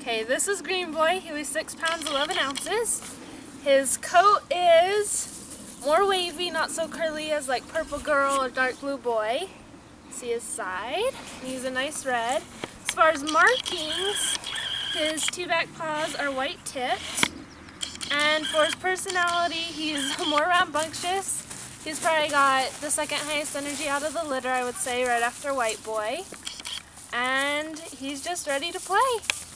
Okay, this is Green Boy. He weighs 6 pounds 11 ounces. His coat is more wavy, not so curly as like Purple Girl or Dark Blue Boy. See his side. He's a nice red. As far as markings, his two back paws are white tipped. And for his personality, he's more rambunctious. He's probably got the second highest energy out of the litter, I would say, right after White Boy. And he's just ready to play.